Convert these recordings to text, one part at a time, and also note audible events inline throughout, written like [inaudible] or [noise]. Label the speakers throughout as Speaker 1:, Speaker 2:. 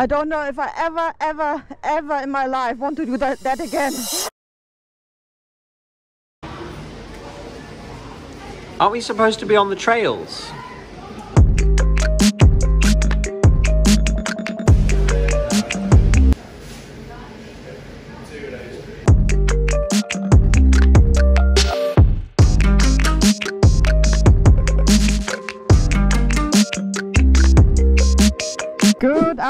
Speaker 1: I don't know if I ever, ever, ever in my life want to do that, that again.
Speaker 2: Aren't we supposed to be on the trails?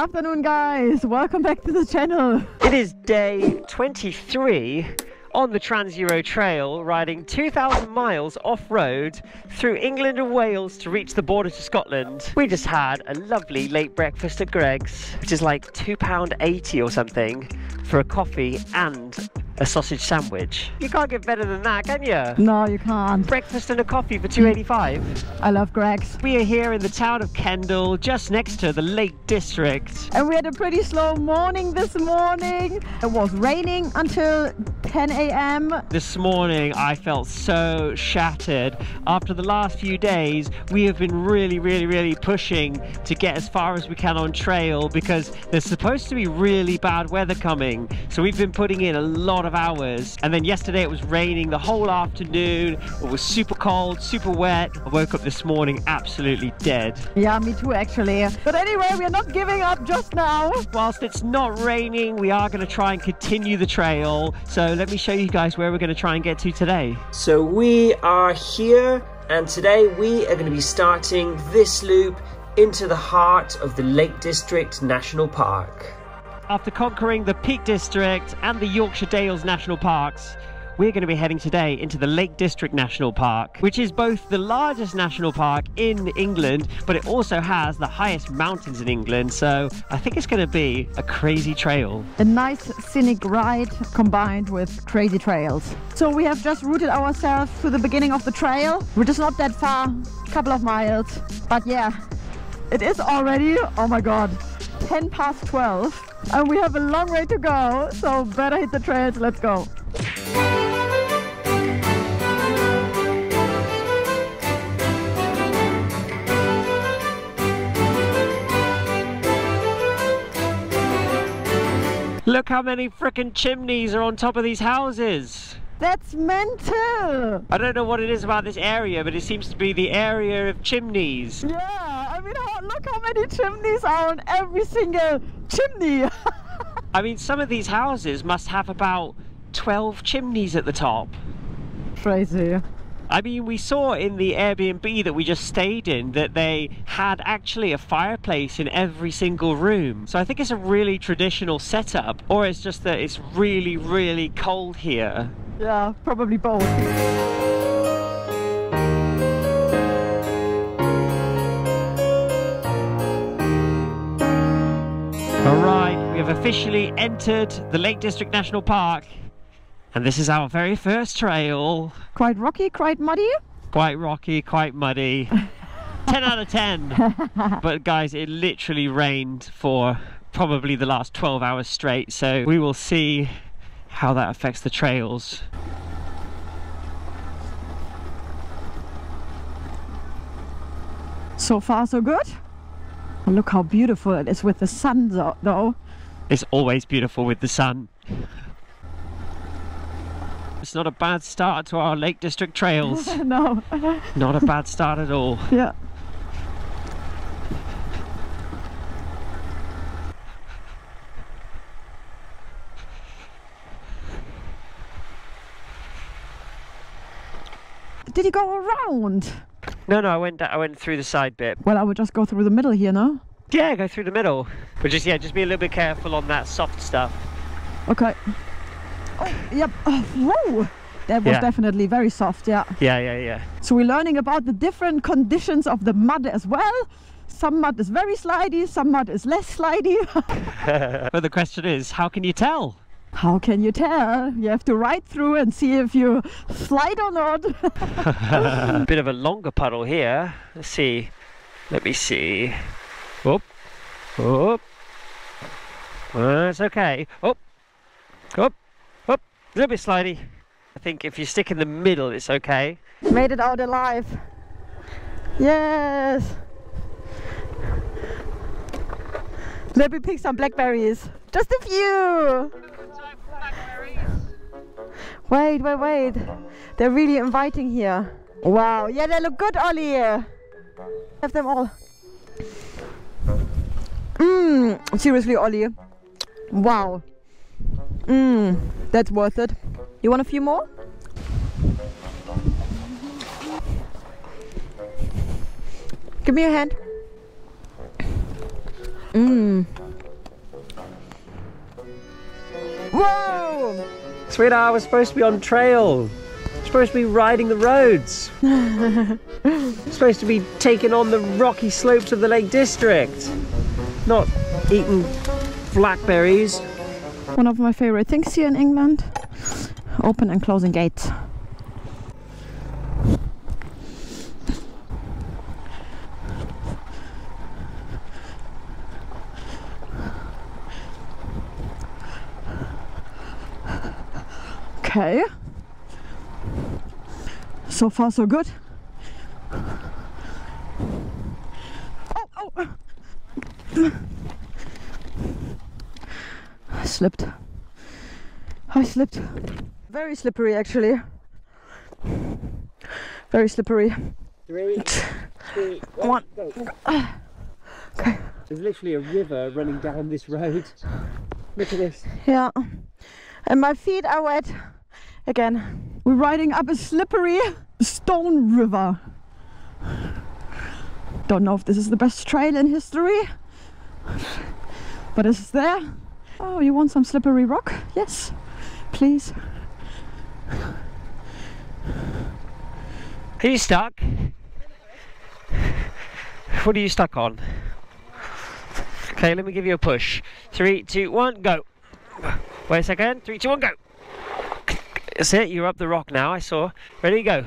Speaker 1: Afternoon guys, welcome back to the channel.
Speaker 2: It is day 23 on the Trans Euro Trail, riding 2,000 miles off-road through England and Wales to reach the border to Scotland. We just had a lovely late breakfast at Greggs, which is like £2.80 or something for a coffee and a sausage sandwich. You can't get better than that, can you?
Speaker 1: No, you can't.
Speaker 2: Breakfast and a coffee for 285.
Speaker 1: I love Greggs.
Speaker 2: We are here in the town of Kendal, just next to the Lake District.
Speaker 1: And we had a pretty slow morning this morning. It was raining until 10 a.m.
Speaker 2: This morning I felt so shattered. After the last few days, we have been really, really, really pushing to get as far as we can on trail because there's supposed to be really bad weather coming. So we've been putting in a lot of hours. And then yesterday it was raining the whole afternoon. It was super cold, super wet. I woke up this morning absolutely dead.
Speaker 1: Yeah, me too actually. But anyway, we are not giving up just now.
Speaker 2: Whilst it's not raining, we are going to try and continue the trail. So let me show you guys where we're going to try and get to today. So we are here and today we are going to be starting this loop into the heart of the Lake District National Park. After conquering the Peak District and the Yorkshire Dales National Parks, we're going to be heading today into the Lake District National Park, which is both the largest national park in England, but it also has the highest mountains in England. So I think it's going to be a crazy trail.
Speaker 1: A nice scenic ride combined with crazy trails. So we have just routed ourselves to the beginning of the trail, which is not that far, a couple of miles. But yeah, it is already, oh my god, 10 past 12 and we have a long way to go so better hit the trails let's go
Speaker 2: Look how many freaking chimneys are on top of these houses.
Speaker 1: That's mental.
Speaker 2: I don't know what it is about this area, but it seems to be the area of chimneys.
Speaker 1: Yeah, I mean, look how many chimneys are on every single chimney. [laughs]
Speaker 2: I mean, some of these houses must have about 12 chimneys at the top.
Speaker 1: Crazy.
Speaker 2: I mean, we saw in the Airbnb that we just stayed in that they had actually a fireplace in every single room. So I think it's a really traditional setup, or it's just that it's really, really cold here.
Speaker 1: Yeah, probably both.
Speaker 2: Officially entered the Lake District National Park. And this is our very first trail.
Speaker 1: Quite rocky, quite muddy?
Speaker 2: Quite rocky, quite muddy. [laughs] 10 out of 10. [laughs] but guys, it literally rained for probably the last 12 hours straight. So we will see how that affects the trails.
Speaker 1: So far so good. Look how beautiful it is with the sun though.
Speaker 2: It's always beautiful with the sun. It's not a bad start to our Lake District trails. [laughs]
Speaker 1: no.
Speaker 2: Not a bad start at all. [laughs]
Speaker 1: Yeah. Did you go around?
Speaker 2: No, no, I went I went through the side bit.
Speaker 1: Well, I would just go through the middle here, no?
Speaker 2: Yeah, go through the middle. But just, yeah, just be a little bit careful on that soft stuff.
Speaker 1: Okay. Oh, yep. Oh, whoa! That was
Speaker 2: Yeah.
Speaker 1: definitely very soft, yeah.
Speaker 2: Yeah, yeah, yeah.
Speaker 1: So we're learning about the different conditions of the mud as well. Some mud is very slidey, some mud is less slidey. [laughs]
Speaker 2: but the question is, how can you tell?
Speaker 1: How can you tell? You have to ride through and see if you slide or not. [laughs]
Speaker 2: Bit of a longer puddle here. Let's see. Let me see. Whoop. Up. That's okay. Up. Up. Up. A little bit slidey. I think if you stick in the middle, it's okay.
Speaker 1: Made it out alive. Yes. Let me pick some blackberries. Just a few. Wait, wait, wait. They're really inviting here. Wow. Yeah, they look good, Ollie. Have them all. Mmm. Seriously, Ollie. Wow. Mmm. That's worth it. You want a few more? Give me your hand. Mmm. Whoa!
Speaker 2: Sweetheart, we're supposed to be on trail. We're supposed to be riding the roads. [laughs] supposed to be taking on the rocky slopes of the Lake District. Not eating blackberries.
Speaker 1: One of my favorite things here in England. Open and closing gates. Okay. So far so good. Oh, oh. I slipped. I slipped. Very slippery actually. Very slippery.
Speaker 2: Three, two,
Speaker 1: one,
Speaker 2: go. [sighs]
Speaker 1: Okay.
Speaker 2: There's literally a river running down this road. Look at this.
Speaker 1: Yeah. And my feet are wet again. We're riding up a slippery stone river. Don't know if this is the best trail in history, but it's there. Oh, you want some slippery rock? Yes, please.
Speaker 2: Are you stuck? What are you stuck on? Okay, let me give you a push. Three, two, one, go. Wait a second. Three, two, one, go. That's it. You're up the rock now. I saw. Ready, go.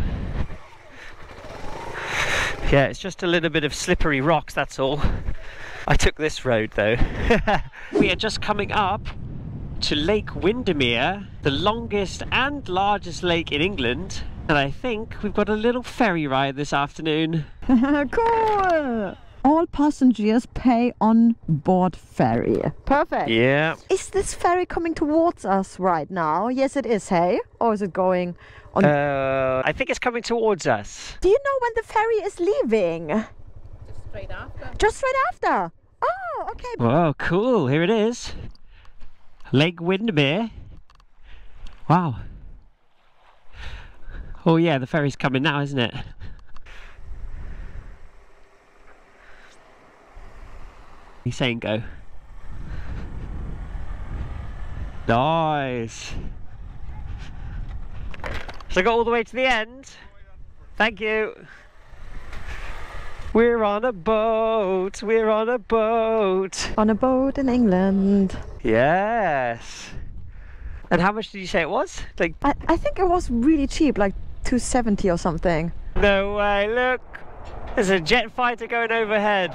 Speaker 2: Yeah, it's just a little bit of slippery rocks. That's all. I took this road though. [laughs] we are just coming up to Lake Windermere, the longest and largest lake in England. And I think we've got a little ferry ride this afternoon. [laughs]
Speaker 1: cool! All passengers pay on board ferry. Perfect.
Speaker 2: Yeah.
Speaker 1: Is this ferry coming towards us right now? Yes, it is, hey? Or is it going on?
Speaker 2: Uh, I think it's coming towards us.
Speaker 1: Do you know when the ferry is leaving?
Speaker 3: Just straight after.
Speaker 1: Just straight after. Oh, okay.
Speaker 2: Whoa, cool. Here it is. Lake Windermere. Wow. Oh yeah, the ferry's coming now, isn't it? He's saying go. Nice. So I got all the way to the end. Thank you. We're on a boat. We're on a boat.
Speaker 1: On a boat in England.
Speaker 2: Yes. And how much did you say it was? Like,
Speaker 1: I, I think it was really cheap, like 270 or something.
Speaker 2: no way, look. There's a jet fighter going overhead.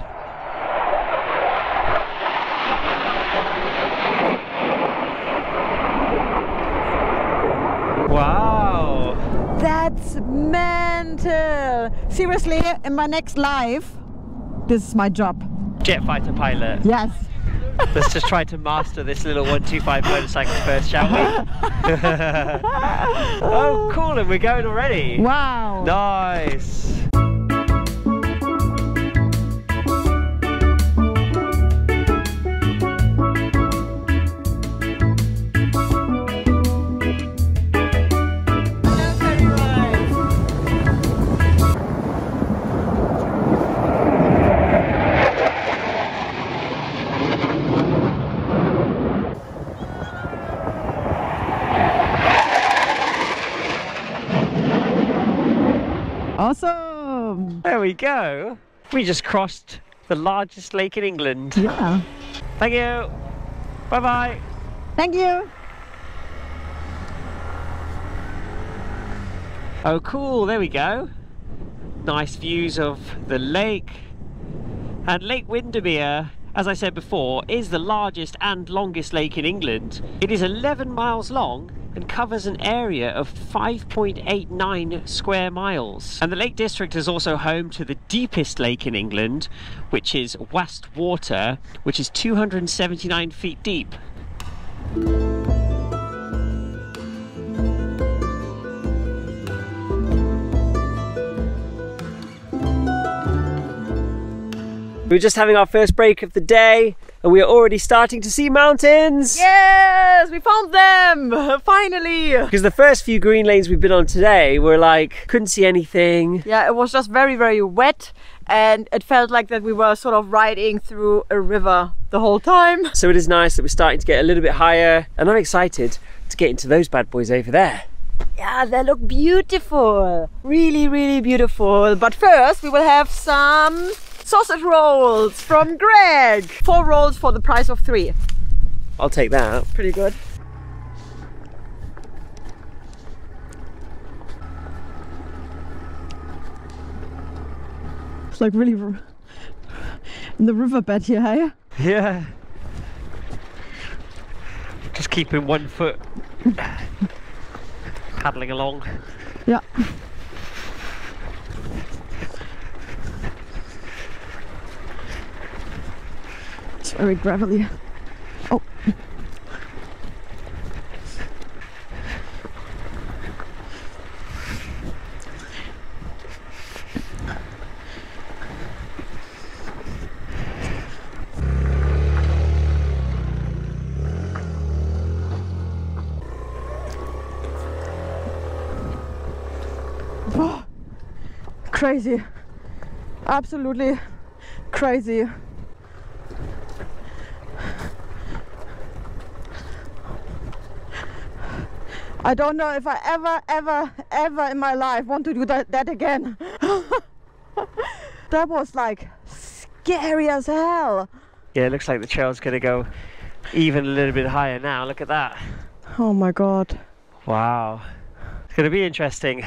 Speaker 2: Wow.
Speaker 1: That's mental. Seriously, in my next life, this is my job.
Speaker 2: Jet fighter pilot.
Speaker 1: Yes.
Speaker 2: Let's just try to master this little 125 motorcycle first, shall we? [laughs] [laughs] oh, cool, and we're going already.
Speaker 1: Wow.
Speaker 2: Nice.
Speaker 1: Awesome.
Speaker 2: There we go. We just crossed the largest lake in England.
Speaker 1: Yeah.
Speaker 2: Thank you. Bye bye.
Speaker 1: Thank you.
Speaker 2: Oh, cool. There we go. Nice views of the lake. And Lake Windermere, as I said before, is the largest and longest lake in England. It is 11 miles long and covers an area of 5.89 square miles. And the Lake District is also home to the deepest lake in England, which is Wastwater, which is 279 feet deep. We were just having our first break of the day and we are already starting to see mountains.
Speaker 1: Yes, we found them [laughs] finally.
Speaker 2: Because the first few green lanes we've been on today were like, couldn't see anything.
Speaker 1: Yeah, it was just very, very wet and it felt like that we were sort of riding through a river the whole time.
Speaker 2: So it is nice that we're starting to get a little bit higher and I'm excited to get into those bad boys over there.
Speaker 1: Yeah, they look beautiful. Really, really beautiful. But first we will have some sausage rolls from Greg. Four rolls for the price of three.
Speaker 2: I'll take that.
Speaker 1: Pretty good. It's like really in the riverbed here, hey?
Speaker 2: Yeah. Just keeping one foot [laughs] paddling along.
Speaker 1: Yeah. Very gravelly. Oh. [gasps] Crazy absolutely crazy I don't know if I ever, ever, ever in my life want to do that, that again. [laughs] that was like scary as hell.
Speaker 2: Yeah, it looks like the trail's gonna go even a little bit higher now. Look at that.
Speaker 1: Oh my god.
Speaker 2: Wow. It's gonna be interesting.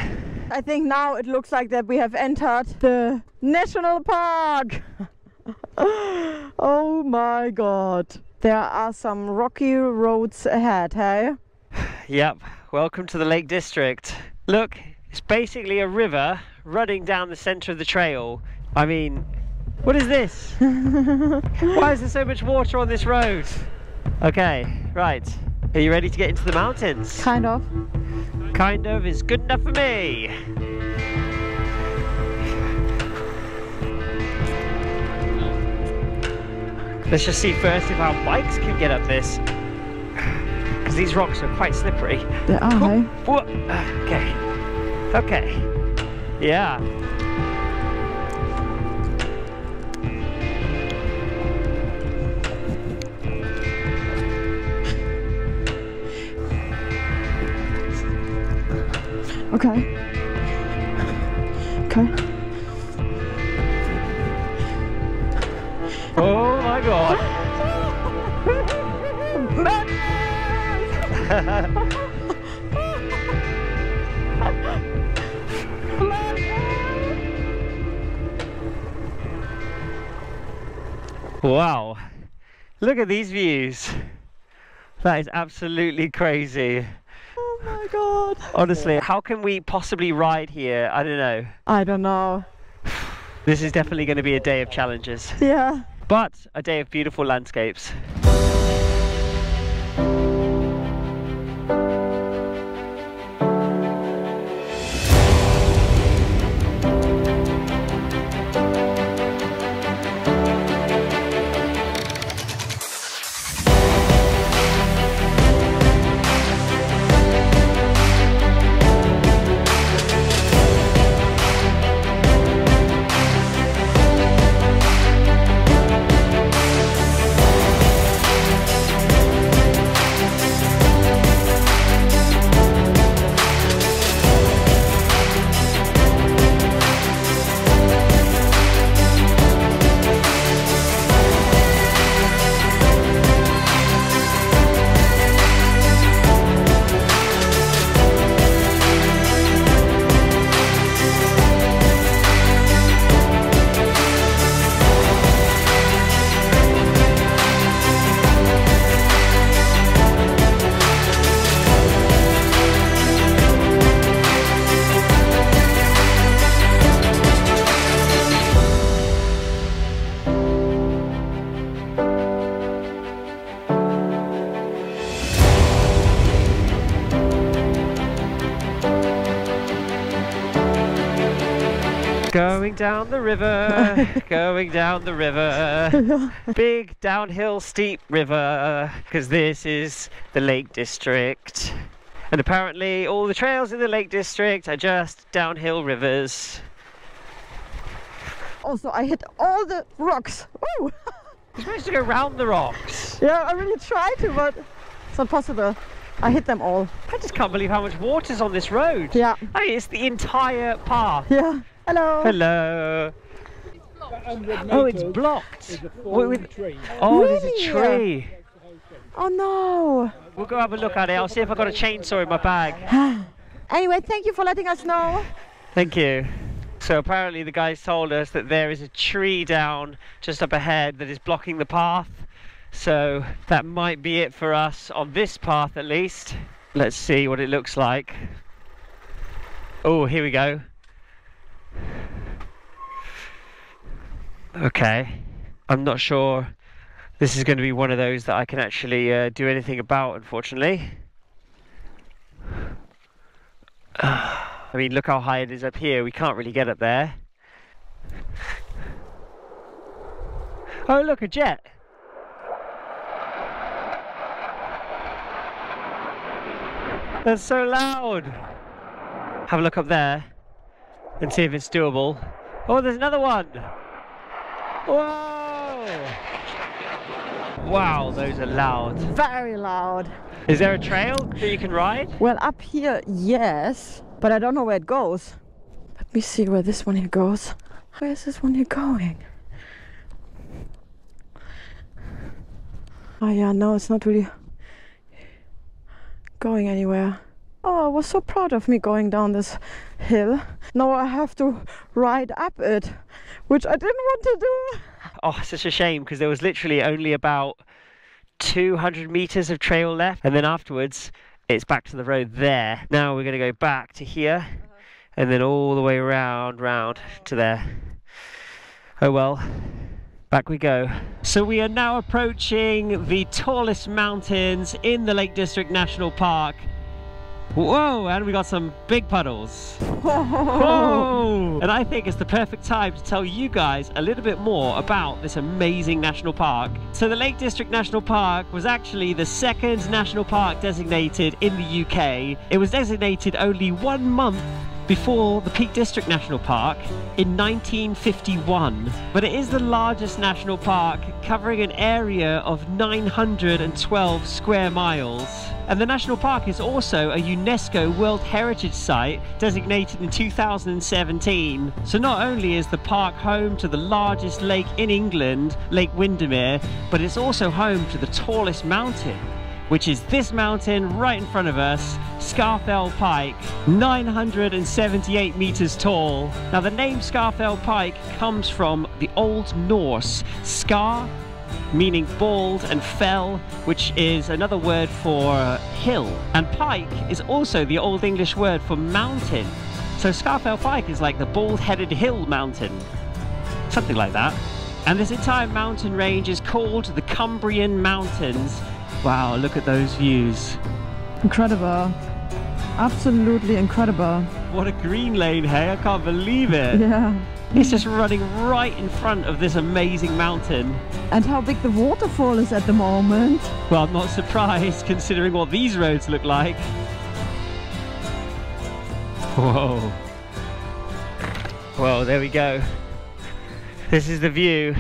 Speaker 1: I think now it looks like that we have entered the national park. [laughs] oh my god. There are some rocky roads ahead, hey? [sighs]
Speaker 2: Yep, welcome to the Lake District. Look, it's basically a river running down the center of the trail. I mean, what is this? [laughs] Why is there so much water on this road? Okay, right. Are you ready to get into the mountains?
Speaker 1: Kind of.
Speaker 2: Kind of is good enough for me. Let's just see first if our bikes can get up this. Because these rocks are quite slippery.
Speaker 1: They are, hey?
Speaker 2: Okay. Okay. Yeah.
Speaker 1: Okay. Okay.
Speaker 2: Wow. Look at these views. That is absolutely crazy.
Speaker 1: Oh my god.
Speaker 2: Honestly, how can we possibly ride here? I don't know.
Speaker 1: I don't know.
Speaker 2: This is definitely going to be a day of challenges,
Speaker 1: Yeah.
Speaker 2: but a day of beautiful landscapes. Down the river, [laughs] going down the river. [laughs] Big downhill steep river, because this is the Lake District. And apparently all the trails in the Lake District are just downhill rivers.
Speaker 1: Also, I hit all the rocks. Ooh. [laughs]
Speaker 2: You're supposed to go round the rocks.
Speaker 1: Yeah, I really tried to, but it's not possible. I hit them all.
Speaker 2: I just can't believe how much water's on this road.
Speaker 1: Yeah.
Speaker 2: I mean, it's the entire path.
Speaker 1: Yeah. Hello.
Speaker 2: Hello. Oh, it's blocked. With-. Oh, there's a tree.
Speaker 1: Oh no.
Speaker 2: We'll go have a look at it. I'll see if I've got a chainsaw in my bag. [sighs]
Speaker 1: Anyway, thank you for letting us know.
Speaker 2: Thank you. So apparently the guys told us that there is a tree down just up ahead that is blocking the path. So that might be it for us on this path at least. Let's see what it looks like. Oh, here we go. Okay. I'm not sure this is going to be one of those that I can actually uh, do anything about, unfortunately. [sighs] I mean, look how high it is up here. We can't really get up there. Oh, look, a jet. That's so loud. Have a look up there and see if it's doable. Oh, there's another one. Whoa! Wow, those are loud.
Speaker 1: Very loud.
Speaker 2: Is there a trail that you can ride?
Speaker 1: Well, up here, yes, but I don't know where it goes. Let me see where this one here goes. Where's this one here going? Oh yeah, no, it's not really going anywhere. Oh, I was so proud of me going down this hill. Now I have to ride up it, which I didn't want to do.
Speaker 2: Oh, such a shame because there was literally only about 200 meters of trail left, and then afterwards it's back to the road there. Now we're going to go back to here uh-huh. and then all the way around, round to there. Oh well, back we go. So we are now approaching the tallest mountains in the Lake District National Park. Whoa, and we got some big puddles. Whoa! And I think it's the perfect time to tell you guys a little bit more about this amazing national park. So the Lake District National Park was actually the second national park designated in the UK. It was designated only one month before the Peak District National Park in 1951. But it is the largest national park covering an area of 912 square miles. And the national park is also a UNESCO World Heritage Site designated in 2017. So not only is the park home to the largest lake in England, Lake Windermere, but it's also home to the tallest mountain which is this mountain right in front of us, Scafell Pike, 978 meters tall. Now the name Scafell Pike comes from the Old Norse, Scar meaning bald and fell which is another word for hill. And pike is also the old english word for mountain. So Scafell pike is like the bald-headed hill mountain. Something like that. And this entire mountain range is called the cumbrian mountains wow look at those views
Speaker 1: Incredible. Absolutely incredible.
Speaker 2: what a green lane hey i can't believe it
Speaker 1: Yeah.
Speaker 2: it's just running right in front of this amazing mountain
Speaker 1: And how big the waterfall is at the moment.
Speaker 2: Well, I'm not surprised considering what these roads look like. Whoa. Well, there we go. This is the view.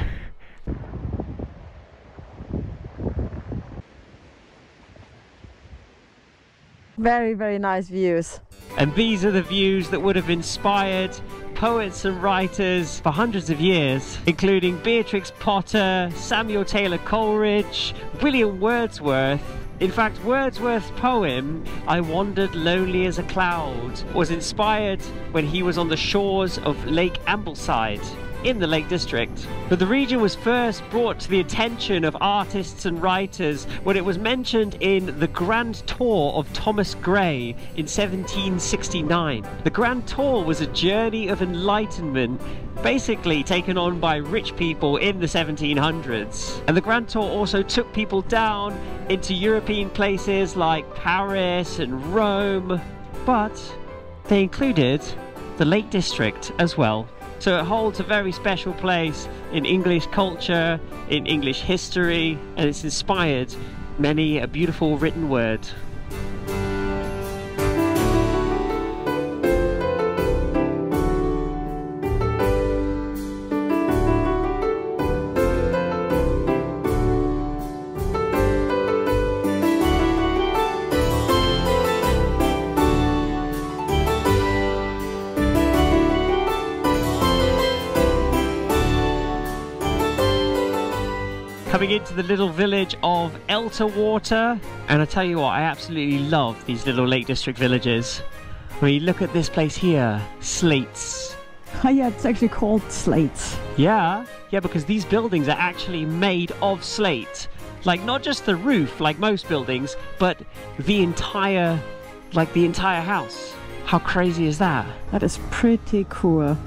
Speaker 1: Very, very nice views.
Speaker 2: And these are the views that would have inspired poets and writers for hundreds of years, including Beatrix Potter, Samuel Taylor Coleridge, William Wordsworth. In fact, Wordsworth's poem, I Wandered Lonely as a Cloud, was inspired when he was on the shores of Lake Ambleside in the Lake District. But the region was first brought to the attention of artists and writers when it was mentioned in The Grand Tour of Thomas Gray in 1769. The Grand Tour was a journey of enlightenment basically taken on by rich people in the 1700s. And the Grand Tour also took people down into European places like Paris and Rome, but they included the Lake District as well. So it holds a very special place in English culture, in English history, and it's inspired many a beautiful written word. Coming into the little village of Elterwater. And I tell you what, I absolutely love these little Lake District villages. I mean, look at this place here, Slates.
Speaker 1: Oh [laughs] yeah, it's actually called Slates.
Speaker 2: Yeah, yeah, because these buildings are actually made of slate. Like, not just the roof, like most buildings, but the entire, like the entire house. How crazy is that?
Speaker 1: That is pretty cool.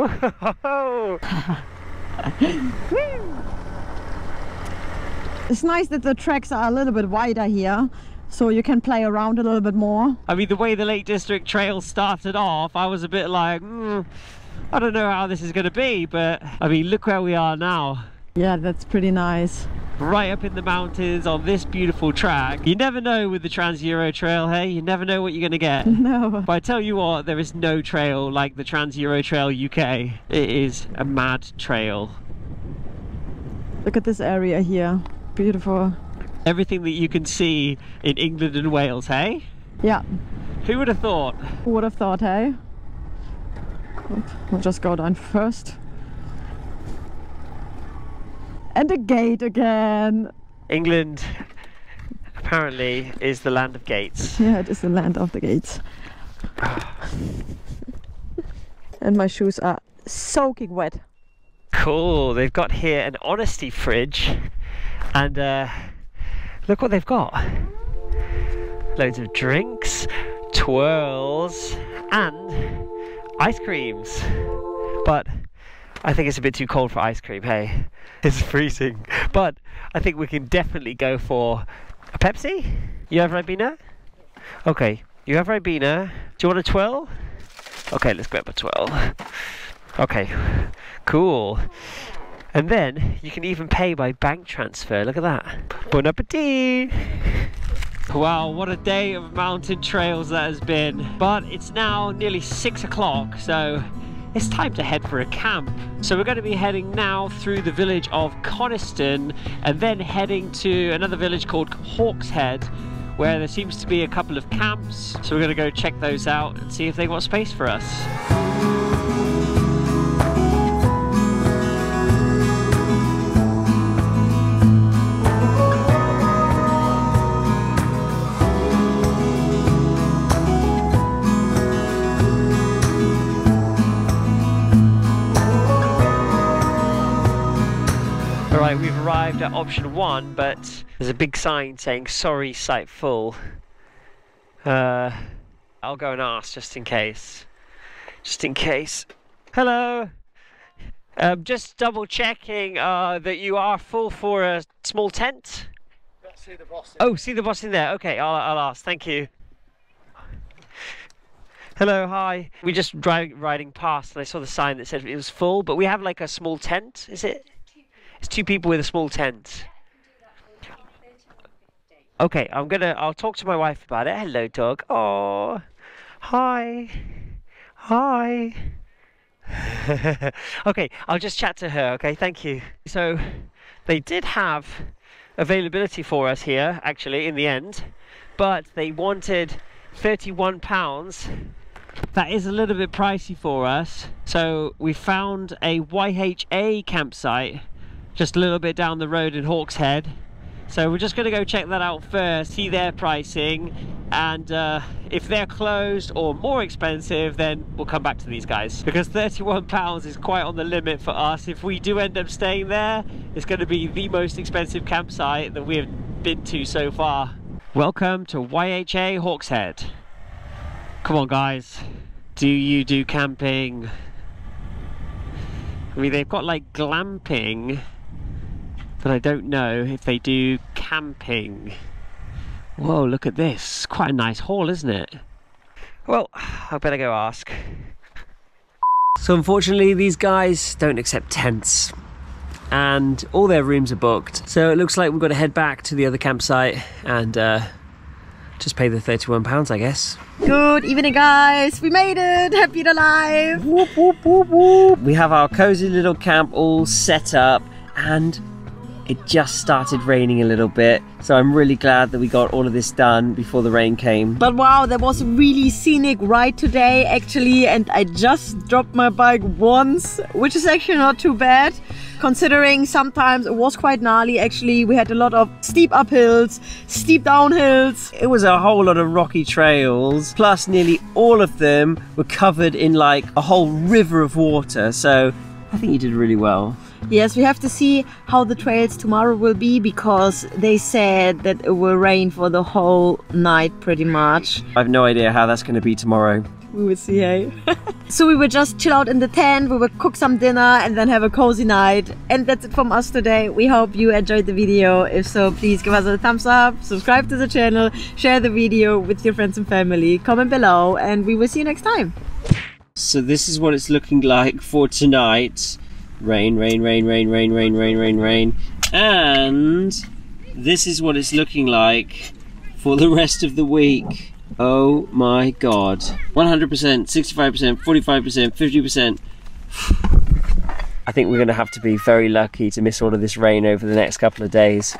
Speaker 1: [laughs] it's nice that the tracks are a little bit wider here so you can play around a little bit more.
Speaker 2: I mean, the way the Lake District Trail started off, I was a bit like, mm, I don't know how this is going to be, but I mean, look where we are now.
Speaker 1: Yeah, that's pretty nice
Speaker 2: right up in the mountains on this beautiful track. You never know with the Trans Euro Trail, hey? You never know what you're going to get. [laughs]
Speaker 1: No.
Speaker 2: But I tell you what, there is no trail like the Trans Euro Trail UK. It is a mad trail.
Speaker 1: Look at this area here. Beautiful.
Speaker 2: Everything that you can see in England and Wales, hey?
Speaker 1: Yeah.
Speaker 2: Who would have thought?
Speaker 1: Who would have thought, hey? We'll just go down first. And a gate again.
Speaker 2: England apparently is the land of gates.
Speaker 1: Yeah, it is the land of the gates. [sighs] and my shoes are soaking wet.
Speaker 2: Cool. They've got here an honesty fridge. And uh, look what they've got. Loads of drinks, twirls, and ice creams. But I think it's a bit too cold for ice cream, hey? [laughs] It's freezing. But I think we can definitely go for a Pepsi. You have Ribena? Okay. You have Ribena. Do you want a twirl? Okay, let's grab a twirl. Okay. Cool. And then you can even pay by bank transfer. Look at that. Bon appetit! Wow, what a day of mountain trails that has been. But it's now nearly six o'clock, so it's time to head for a camp. So we're going to be heading now through the village of Coniston and then heading to another village called Hawkshead where there seems to be a couple of camps. So we're going to go check those out and see if they got space for us. Arrived at option one, but there's a big sign saying sorry, site full. Uh, I'll go and ask just in case. Just in case. Hello! Um, just double checking uh, that you are full for a small tent.
Speaker 4: See the boss.
Speaker 2: Oh, see the boss in there. Okay, I'll, I'll ask. Thank you. Hello, hi. We just drive riding past and I saw the sign that said it was full, but we have like a small tent, is it? It's two people with a small tent. Okay, I'm gonna. I'll talk to my wife about it. Hello, dog. Oh, hi, hi. [laughs] okay, I'll just chat to her. Okay, thank you. So, they did have availability for us here, actually, in the end, but they wanted thirty-one pounds. That is a little bit pricey for us. So we found a YHA campsite just a little bit down the road in Hawkshead. So we're just going to go check that out first, see their pricing, and uh, if they're closed or more expensive then we'll come back to these guys. Because 31 pounds is quite on the limit for us. If we do end up staying there it's going to be the most expensive campsite that we have been to so far. Welcome to YHA Hawkshead. Come on guys. Do you do camping? I mean they've got like glamping but I don't know if they do camping Whoa, look at this. Quite a nice hall, isn't it? Well, I better go ask. So unfortunately, these guys don't accept tents. And all their rooms are booked. So it looks like we've got to head back to the other campsite and uh, just pay the £31, I guess.
Speaker 1: Good evening, guys. We made it. Happy to alive.
Speaker 2: Whoop, whoop, whoop, whoop. We have our cozy little camp all set up and it just started raining a little bit, so I'm really glad that we got all of this done before the rain came.
Speaker 1: But wow, that was a really scenic ride today, actually, and I just dropped my bike once, which is actually not too bad considering sometimes it was quite gnarly actually we had a lot of steep uphills steep downhills
Speaker 2: it was a whole lot of rocky trails plus nearly all of them were covered in like a whole river of water so i think you did really well
Speaker 1: Yes, we have to see how the trails tomorrow will be because they said that it will rain for the whole night pretty much.
Speaker 2: I have no idea how that's going to be tomorrow.
Speaker 1: We will see, hey? Eh? [laughs] so we will just chill out in the tent, we will cook some dinner and then have a cozy night. And that's it from us today. We hope you enjoyed the video. If so, please give us a thumbs up, subscribe to the channel, share the video with your friends and family, comment below, and we will see you next time.
Speaker 2: So this is what it's looking like for tonight rain, rain, rain, rain, rain, rain, rain, rain, rain. And this is what it's looking like for the rest of the week. Oh my god. 100%, 65%, 45%, 50%. I think we're going to have to be very lucky to miss all of this rain over the next couple of days.